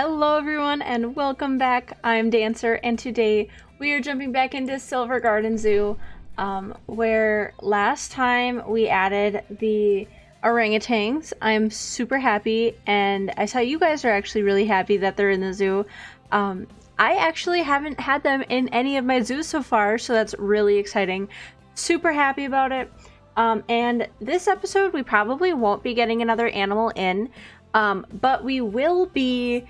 Hello everyone and welcome back. I'm Dancer and today we are jumping back into Silver Garden Zoo um, where last time we added the orangutans. I'm super happy and I saw you guys are actually really happy that they're in the zoo. Um, I actually haven't had them in any of my zoos so far so that's really exciting. Super happy about it. Um, and this episode we probably won't be getting another animal in. Um, but we will be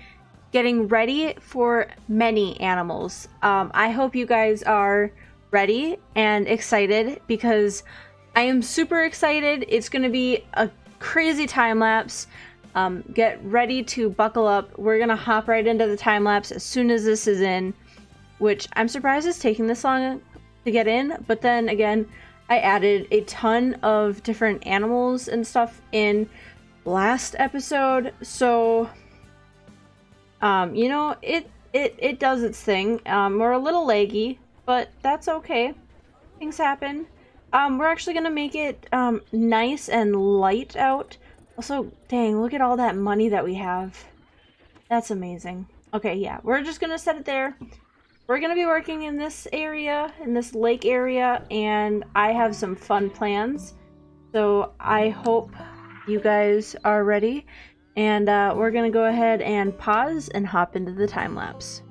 getting ready for many animals. Um, I hope you guys are ready and excited because I am super excited. It's going to be a crazy time lapse. Um, get ready to buckle up. We're going to hop right into the time lapse as soon as this is in, which I'm surprised is taking this long to get in. But then again, I added a ton of different animals and stuff in last episode, so um, you know, it it it does its thing. Um, we're a little laggy, but that's okay. Things happen. Um, we're actually gonna make it um nice and light out. Also, dang, look at all that money that we have. That's amazing. Okay, yeah, we're just gonna set it there. We're gonna be working in this area, in this lake area, and I have some fun plans. So I hope you guys are ready. And uh, we're going to go ahead and pause and hop into the time lapse.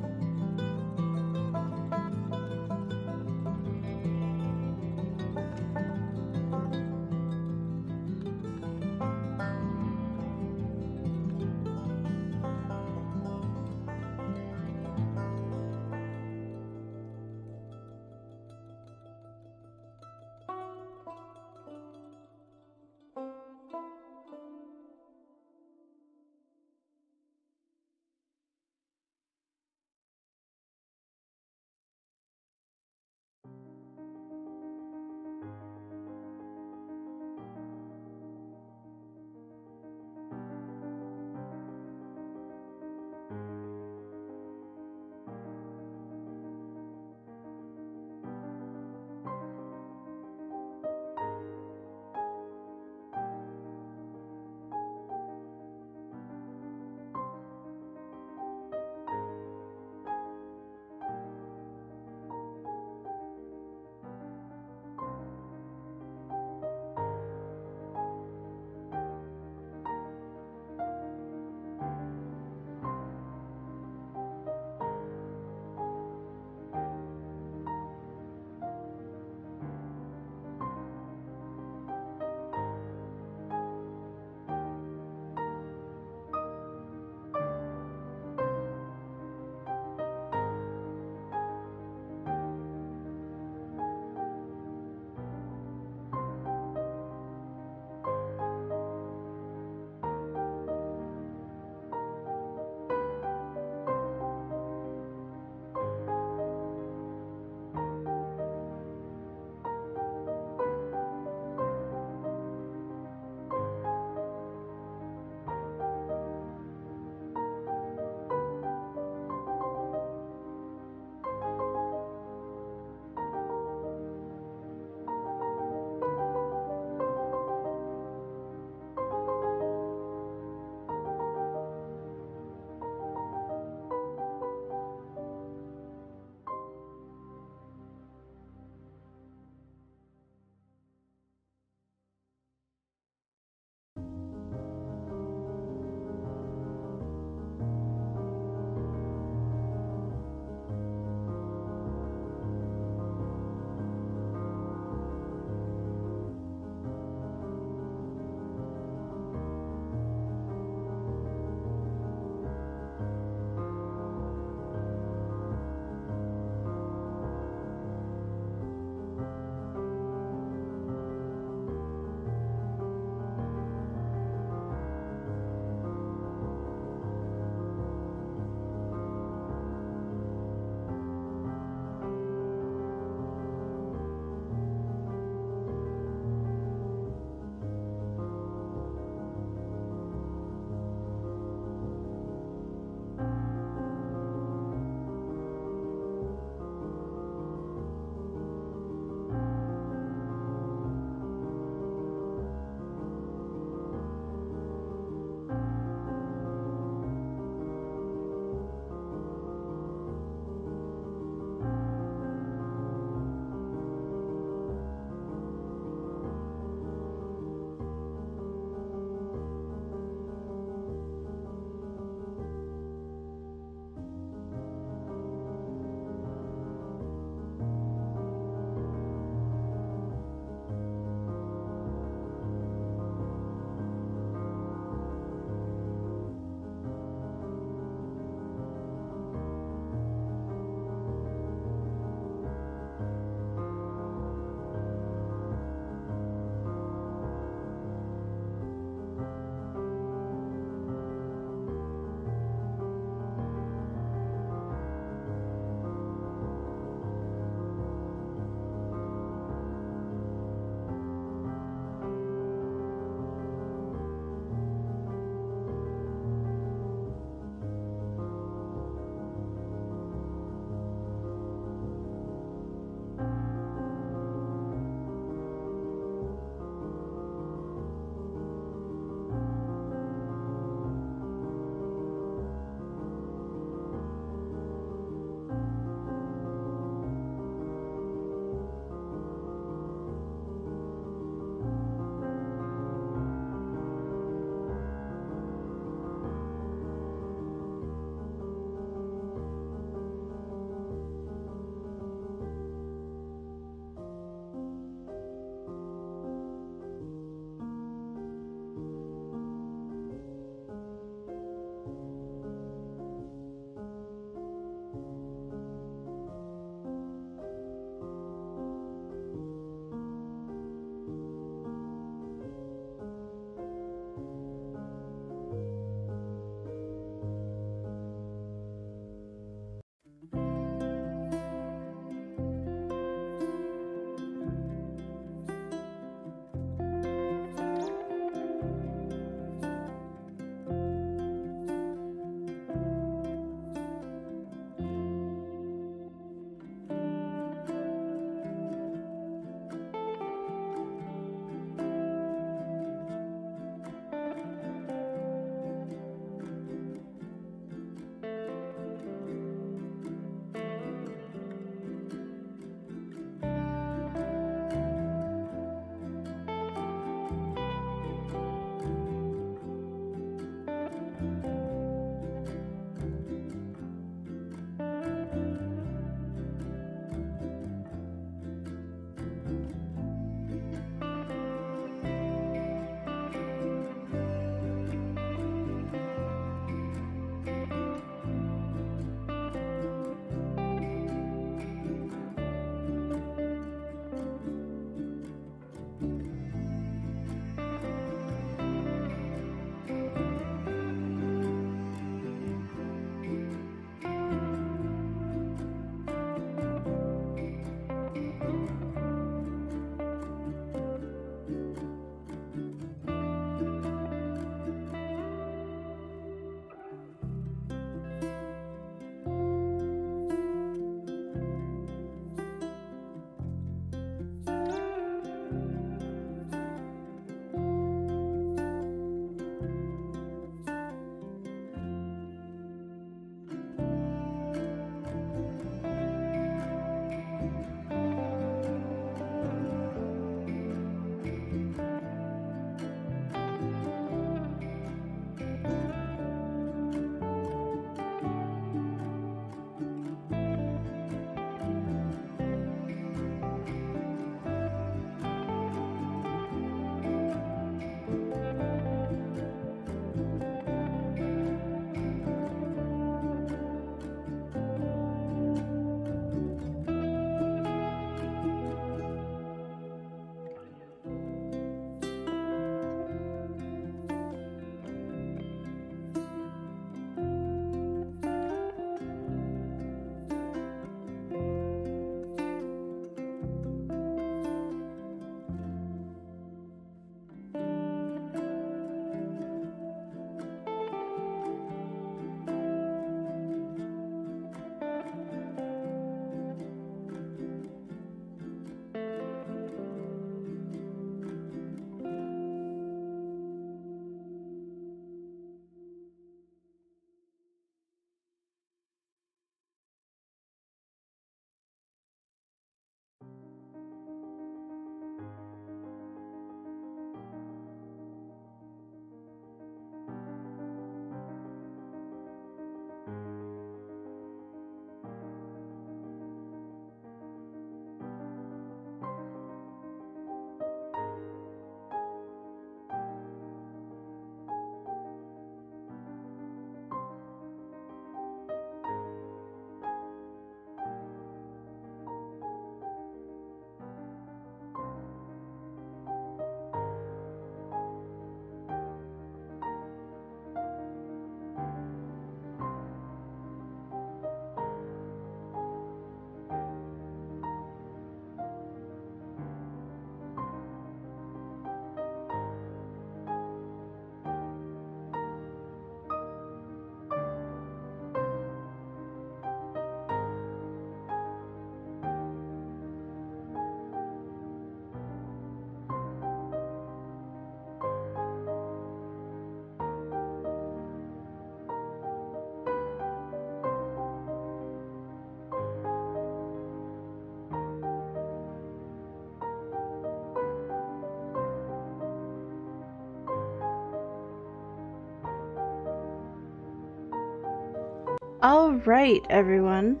All right, everyone.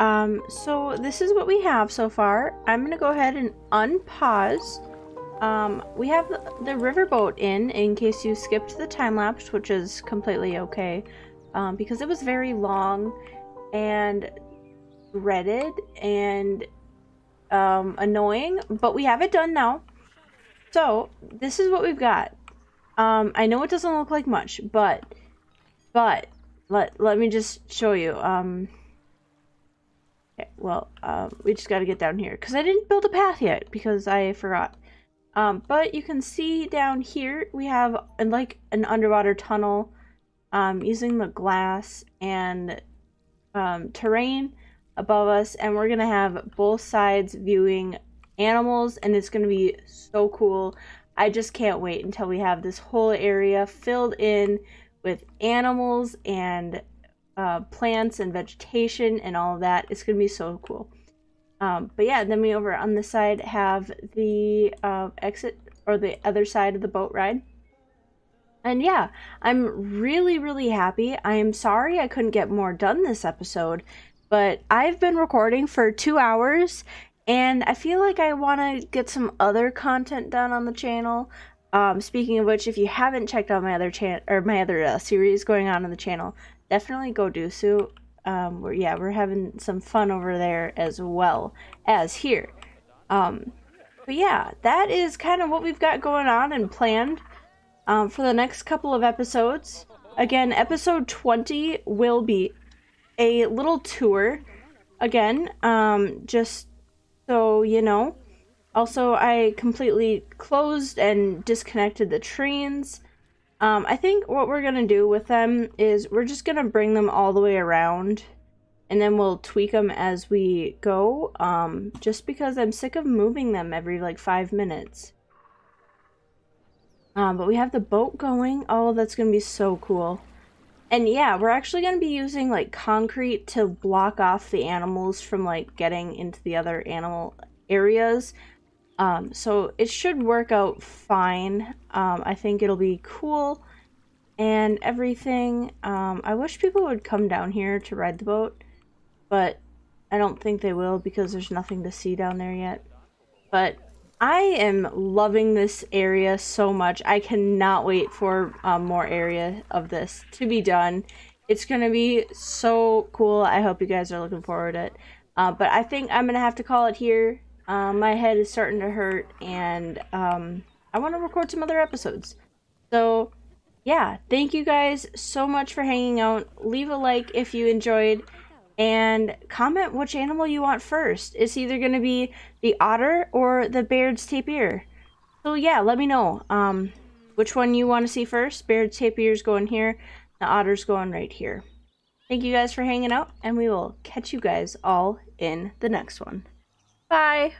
Um, so this is what we have so far. I'm gonna go ahead and unpause. Um, we have the, riverboat in, in case you skipped the time lapse, which is completely okay, um, because it was very long and dreaded and um, annoying, but we have it done now. So this is what we've got. Um, I know it doesn't look like much, but but let let me just show you. Um, okay, well, um, we just got to get down here because I didn't build a path yet because I forgot. Um, but you can see down here we have like an underwater tunnel um, using the glass and um, terrain above us, and we're gonna have both sides viewing animals, and it's gonna be so cool. I just can't wait until we have this whole area filled in with animals and uh, plants and vegetation and all of that. It's gonna be so cool. Um, but yeah, then we over on this side have the uh, exit or the other side of the boat ride. And yeah, I'm really, really happy. I am sorry I couldn't get more done this episode, but I've been recording for two hours and I feel like I want to get some other content done on the channel. Um, speaking of which, if you haven't checked out my other channel or my other uh, series going on in the channel, definitely go do so. Um, we're, yeah, we're having some fun over there as well as here. Um, but yeah, that is kind of what we've got going on and planned um, for the next couple of episodes. Again, episode 20 will be a little tour. Again, um, just so you know. Also, I completely closed and disconnected the trains. Um, I think what we're gonna do with them is we're just gonna bring them all the way around and then we'll tweak them as we go. Um, just because I'm sick of moving them every like five minutes. Um, but we have the boat going. Oh, that's gonna be so cool. And yeah, we're actually going to be using like concrete to block off the animals from like getting into the other animal areas. Um, so it should work out fine. Um, I think it'll be cool and everything. Um, I wish people would come down here to ride the boat, but I don't think they will because there's nothing to see down there yet. But I am loving this area so much. I cannot wait for um, more area of this to be done. It's going to be so cool. I hope you guys are looking forward to it. Uh, but I think I'm going to have to call it here. Uh, my head is starting to hurt, and um, I want to record some other episodes. So, yeah, thank you guys so much for hanging out. Leave a like if you enjoyed and comment which animal you want first. It's either going to be the otter or the Baird's tapir. So yeah, let me know um, which one you want to see first. Baird's tapir's going here. The otter's going right here. Thank you guys for hanging out, and we will catch you guys all in the next one. Bye!